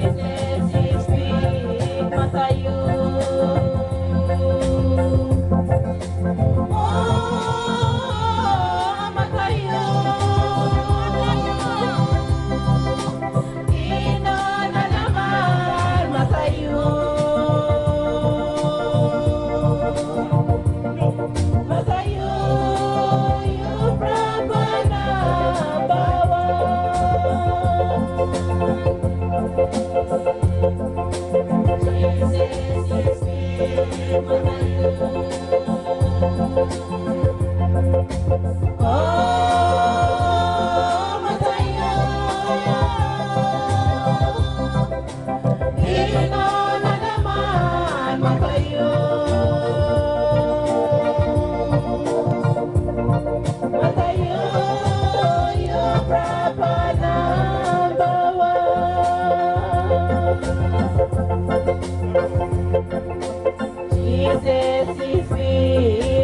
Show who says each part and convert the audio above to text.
Speaker 1: Amen. Jesus is big,